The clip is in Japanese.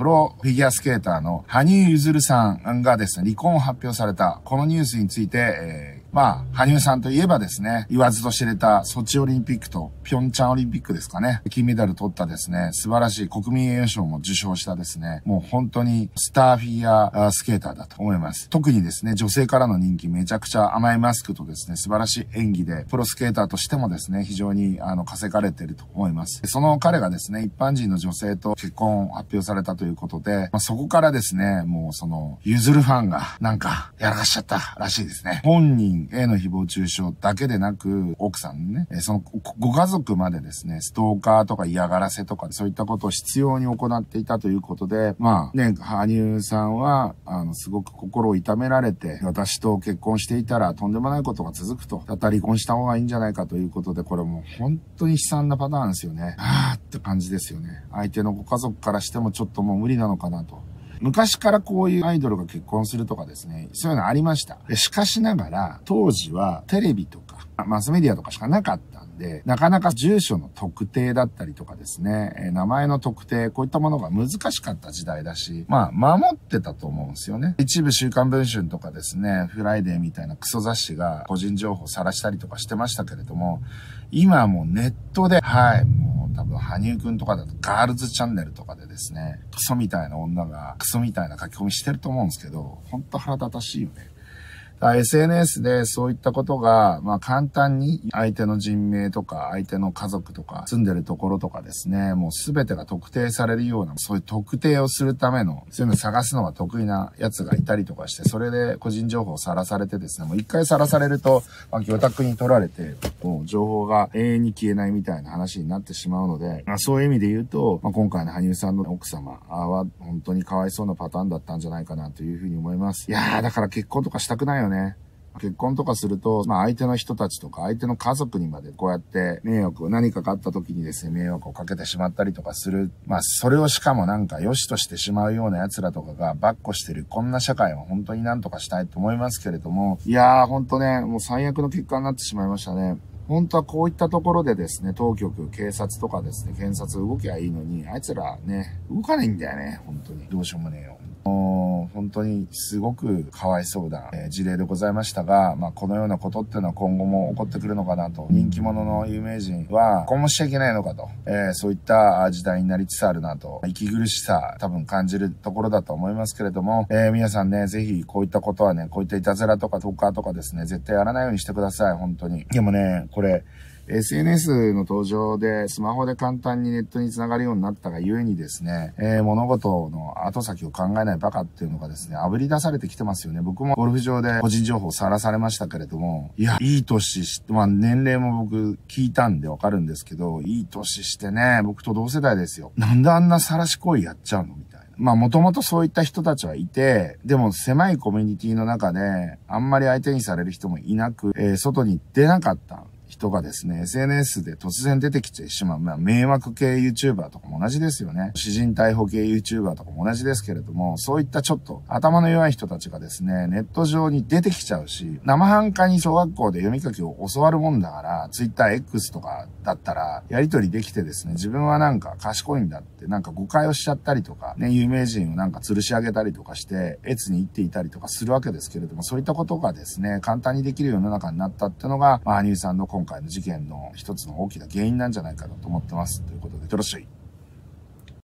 プロフィギュアスケーターの羽生結弦さんがですね、離婚を発表された、このニュースについて、えーまあ、羽生さんといえばですね、言わずと知れたソチオリンピックとピョンチャンオリンピックですかね、金メダル取ったですね、素晴らしい国民栄誉賞も受賞したですね、もう本当にスターフィギュアスケーターだと思います。特にですね、女性からの人気めちゃくちゃ甘いマスクとですね、素晴らしい演技で、プロスケーターとしてもですね、非常にあの稼がれていると思います。その彼がですね、一般人の女性と結婚を発表されたということで、まあ、そこからですね、もうその、譲るファンがなんかやらかしちゃったらしいですね。本人への誹謗中傷だけでなく、奥さんね、そのご家族までですね、ストーカーとか嫌がらせとか、そういったことを必要に行っていたということで、まあね、羽生さんは、あの、すごく心を痛められて、私と結婚していたらとんでもないことが続くと、だったら離婚した方がいいんじゃないかということで、これもう本当に悲惨なパターンですよね。あーって感じですよね。相手のご家族からしてもちょっともう無理なのかなと。昔からこういうアイドルが結婚するとかですね、そういうのありました。しかしながら、当時はテレビとか、マスメディアとかしかなかったんで、なかなか住所の特定だったりとかですね、え名前の特定、こういったものが難しかった時代だし、まあ、守ってたと思うんですよね。一部週刊文春とかですね、フライデーみたいなクソ雑誌が個人情報を晒したりとかしてましたけれども、今はもうネットで、はい、多分、羽生くんとかだとガールズチャンネルとかでですね、クソみたいな女がクソみたいな書き込みしてると思うんですけど、ほんと腹立たしいよね。SNS でそういったことが、まあ簡単に相手の人名とか相手の家族とか住んでるところとかですね、もうすべてが特定されるような、そういう特定をするための、そういうの探すのが得意なやつがいたりとかして、それで個人情報をさらされてですね、もう一回さらされると、まあ、魚拓に取られて、もう情報が永遠に消えないみたいな話になってしまうので、まあそういう意味で言うと、まあ今回の羽生さんの奥様は本当にかわいそうなパターンだったんじゃないかなというふうに思います。いやー、だから結婚とかしたくないよね。結婚とかすると、まあ相手の人たちとか相手の家族にまでこうやって迷惑を、何かがあった時にですね、迷惑をかけてしまったりとかする。まあそれをしかもなんか良しとしてしまうような奴らとかがバッコしてる、こんな社会は本当になんとかしたいと思いますけれども、いやー本当ね、もう最悪の結果になってしまいましたね。本当はこういったところでですね、当局、警察とかですね、検察動きゃいいのに、あいつらね、動かないんだよね、本当に。どうしようもねえよ。本当にすごくかわいそうな、え事例でございましたが、まあ、このようなことっていうのは今後も起こってくるのかなと。人気者の有名人は今後しちゃいけないのかと。えー、そういった時代になりつつあるなと。息苦しさ多分感じるところだと思いますけれども、えー、皆さんね、ぜひこういったことはね、こういったいたずらとかトーカーとかですね、絶対やらないようにしてください、本当に。でもね、これ、SNS の登場でスマホで簡単にネットにつながるようになったがゆえにですね、えー、物事の後先を考えないバカっていうのがですね、炙り出されてきてますよね。僕もゴルフ場で個人情報さらされましたけれども、いや、いい年して、まあ年齢も僕聞いたんでわかるんですけど、いい年してね、僕と同世代ですよ。なんであんな晒し行為やっちゃうのみたいな。まあもともとそういった人たちはいて、でも狭いコミュニティの中で、あんまり相手にされる人もいなく、えー、外に出なかった。人がですね、SNS で突然出てきてしまう、まあ、迷惑系 YouTuber とかも同じですよね。詩人逮捕系 YouTuber とかも同じですけれども、そういったちょっと頭の弱い人たちがですね、ネット上に出てきちゃうし、生半可に小学校で読み書きを教わるもんだから、TwitterX とかだったら、やりとりできてですね、自分はなんか賢いんだって、なんか誤解をしちゃったりとか、ね、有名人をなんか吊るし上げたりとかして、越に行っていたりとかするわけですけれども、そういったことがですね、簡単にできる世の中になったってのが、まあ、羽生さんの今回の事件の一つの大きな原因なんじゃないかなと思ってます。ということで、よろしい。